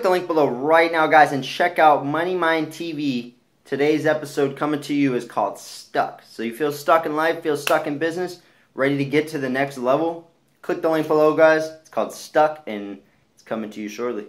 click the link below right now, guys, and check out Money Mind TV. Today's episode coming to you is called Stuck. So you feel stuck in life, feel stuck in business, ready to get to the next level? Click the link below, guys. It's called Stuck, and it's coming to you shortly.